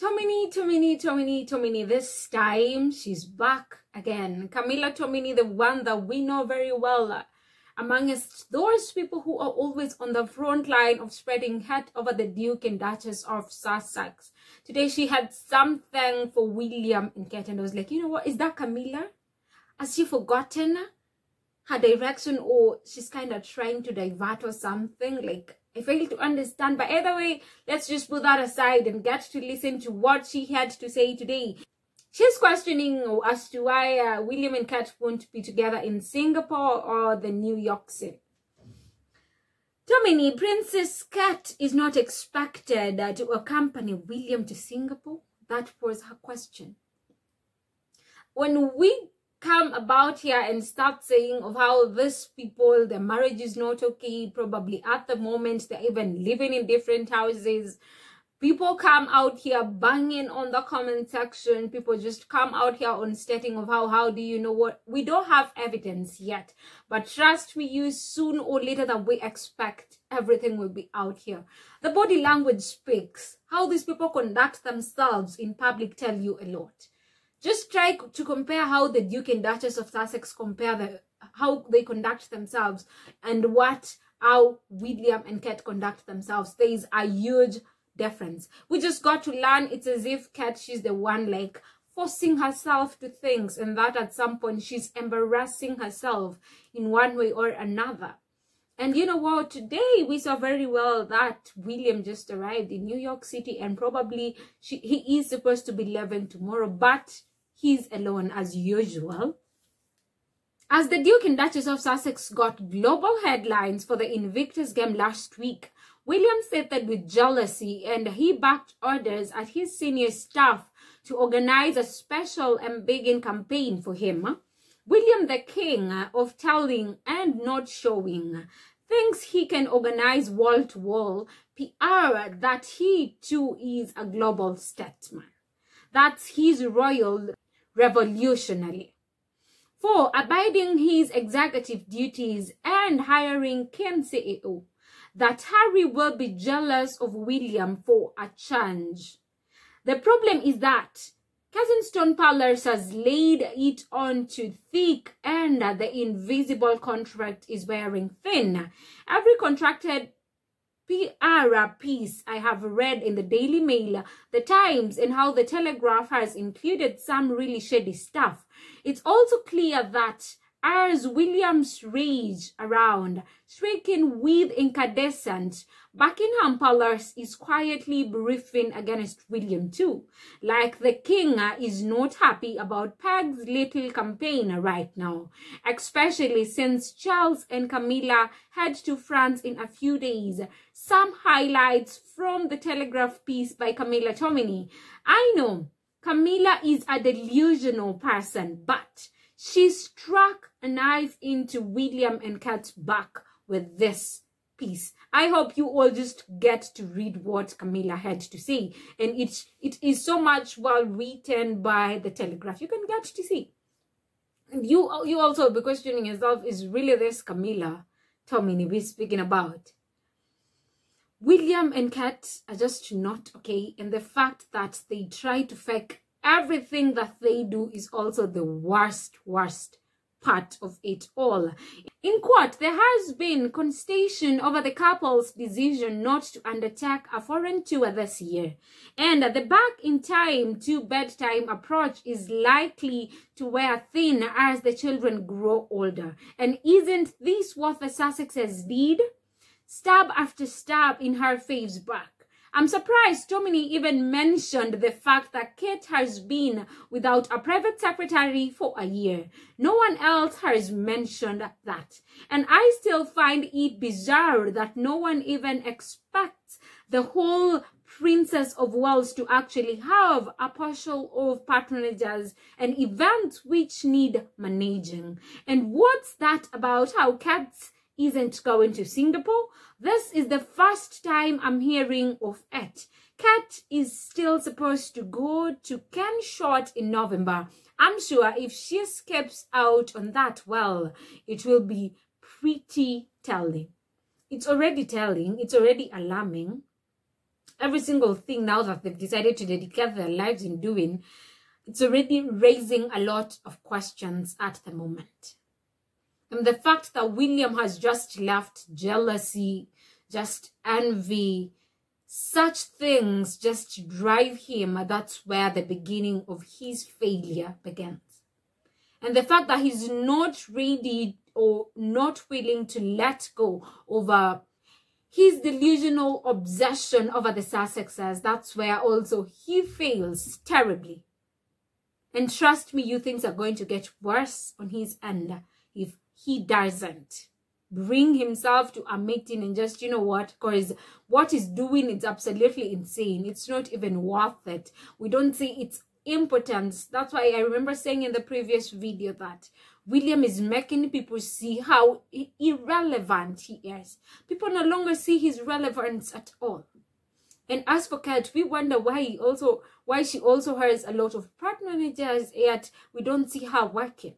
Tominey, Tominey, Tominey, Tominey. This time she's back again. Camilla Tominey, the one that we know very well uh, amongst those people who are always on the front line of spreading hate over the Duke and Duchess of Sussex. Today she had something for William and Kate and I was like, you know what, is that Camilla? Has she forgotten her direction or she's kind of trying to divert or something? Like, I fail to understand. But either way, let's just put that aside and get to listen to what she had to say today. She's questioning as to why uh, William and Kate won't be together in Singapore or the New York City. Tominey, Princess Kate is not expected uh, to accompany William to Singapore. That was her question. When we come about here and start saying of how these people, their marriage is not okay, probably at the moment they're even living in different houses, people come out here banging on the comment section. People just come out here on stating of how how do you know what? We don't have evidence yet. But trust me you soon or later that we expect everything will be out here. The body language speaks. How these people conduct themselves in public tell you a lot just try to compare how the duke and duchess of sussex compare the how they conduct themselves and what how william and kate conduct themselves there is a huge difference. We just got to learn it's as if Kate, she's the one like forcing herself to things and that at some point she's embarrassing herself in one way or another. And you know what, today we saw very well that William just arrived in New York City and probably she, he is supposed to be leaving tomorrow, but he's alone as usual. As the Duke and Duchess of Sussex got global headlines for the Invictus game last week, William said that with jealousy and he backed orders at his senior staff to organize a special and begging campaign for him. William the King of telling and not showing thinks he can organize wall-to-wall PR that he too is a global statesman. That's his royal revolutionary. For abiding his executive duties and hiring Ken CEO, that Harry will be jealous of William for a change. The problem is that Kensington Palace has laid it on too thick and the invisible contract is wearing thin. Every contracted PR piece I have read in the Daily Mail, the Times, and how the Telegraph has included some really shady stuff. It's also clear that as Williams rage around, stricken with incandescent, Buckingham Palace is quietly briefing against William too. Like the king is not happy about Peg's little campaign right now, especially since Charles and Camilla head to France in a few days. Some highlights from the Telegraph piece by Camilla Tominey. I know Camilla is a delusional person, but she struck a knife into William and Kate's back with this piece. I hope you all just get to read what Camilla had to say. And it, it is so much well written by the Telegraph. You can get to see. And you, you also be questioning yourself, is really this Camilla Tominey we're speaking about? William and Kat are just not okay. And the fact that they try to fake everything that they do is also the worst, worst part of it all. In court, there has been contestation over the couple's decision not to undertake a foreign tour this year. And the back in time to bedtime approach is likely to wear thin as the children grow older. And isn't this what the Sussexes did? Stab after stab in her fave's back. I'm surprised Tominey even mentioned the fact that Kate has been without a private secretary for a year. No one else has mentioned that. And I still find it bizarre that no one even expects the whole Princess of Wales to actually have a partial of patronages and events which need managing. And what's that about how Kate's isn't going to Singapore. This is the first time I'm hearing of it. Kat is still supposed to go to Ken Short in November. I'm sure if she skips out on that, well, it will be pretty telling. It's already telling, it's already alarming. every single thing now that they've decided to dedicate their lives in doing, it's already raising a lot of questions at the moment. And the fact that William has just left jealousy, just envy, such things just drive him. That's where the beginning of his failure begins. And the fact that he's not ready or not willing to let go over uh, his delusional obsession over the Sussexes, that's where also he fails terribly. And trust me, you things are going to get worse on his end if he doesn't bring himself to a meeting and just you know what because what he's doing is absolutely insane. It's not even worth it. We don't see its importance. That's why i remember saying in the previous video that william is making people see how irrelevant he is. People no longer see his relevance at all. And as for Kat, we wonder why he also why she also has a lot of part managers yet we don't see her working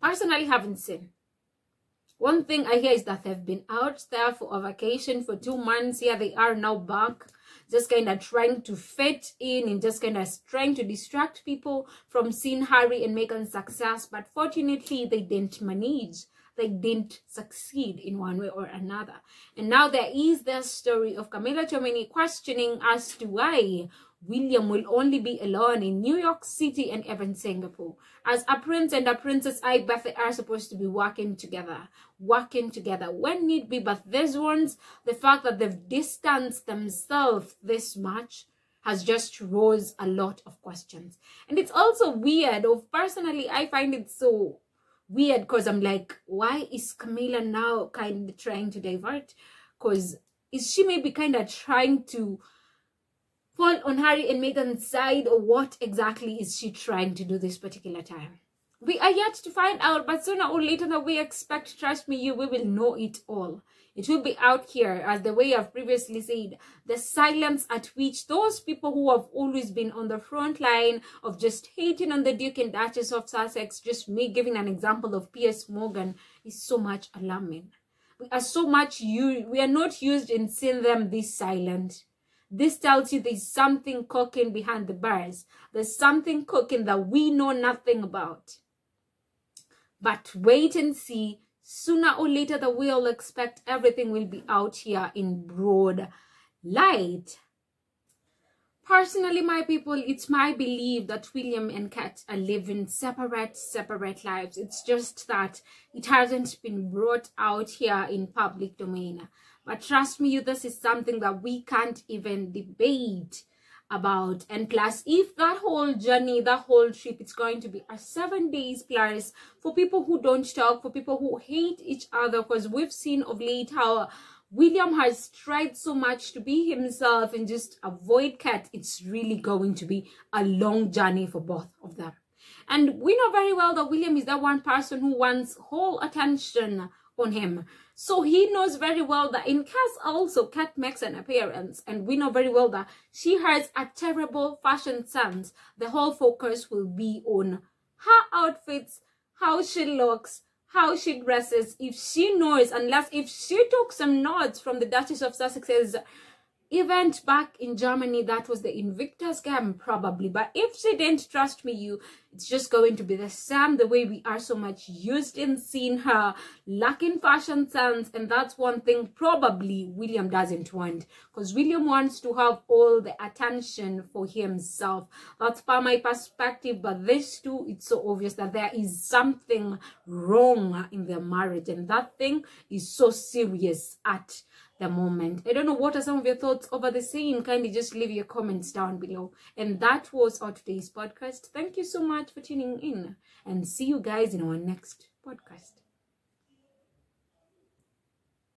personally haven't seen one thing I hear is that they've been out there for a vacation for two months. Here they are now back, just kind of trying to fit in and just kind of trying to distract people from seeing Harry and Meghan's success. But fortunately, they didn't manage. They didn't succeed in one way or another. And now there is the story of Camilla Tominey questioning as to why William will only be alone in New York City and even Singapore. As a prince and a princess, I they are supposed to be working together, working together when need be. But these ones, the fact that they've distanced themselves this much has just rose a lot of questions. And it's also weird, of personally, I find it so weird because I'm like, why is Camilla now kind of trying to divert? Because is she maybe kind of trying to fall on Harry and Meghan's side or what exactly is she trying to do this particular time? We are yet to find out, but sooner or later than we expect, trust me, you, we will know it all. It will be out here, as the way I've previously said, the silence at which those people who have always been on the front line of just hating on the Duke and Duchess of Sussex, just me giving an example of Piers Morgan, is so much alarming. We are so much, you, we are not used in seeing them this silent. This tells you there's something cooking behind the bars. There's something cooking that we know nothing about. But wait and see. Sooner or later, that we'll expect everything will be out here in broad light. Personally, my people, it's my belief that William and Kat are living separate, separate lives. It's just that it hasn't been brought out here in public domain. But trust me, you, this is something that we can't even debate about. And plus, if that whole journey, that whole trip, it's going to be a seven days plus for people who don't talk, for people who hate each other, because we've seen of late how William has tried so much to be himself and just avoid Kat. It's really going to be a long journey for both of them. And we know very well that William is that one person who wants whole attention on him. So he knows very well that in case also Kat makes an appearance and we know very well that she has a terrible fashion sense. The whole focus will be on her outfits, how she looks, how she dresses. If she knows, unless if she took some notes from the Duchess of Sussex's event back in Germany, that was the Invictus game probably. But if she didn't trust me, you, it's just going to be the same, the way we are so much used in seeing her lacking fashion sense. And that's one thing probably William doesn't want because William wants to have all the attention for himself. That's from my perspective. But this too, it's so obvious that there is something wrong in their marriage. And that thing is so serious at the moment. I don't know what are some of your thoughts over the same. Kindly just leave your comments down below. And that was our today's podcast. Thank you so much for tuning in and see you guys in our next podcast.